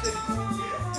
这个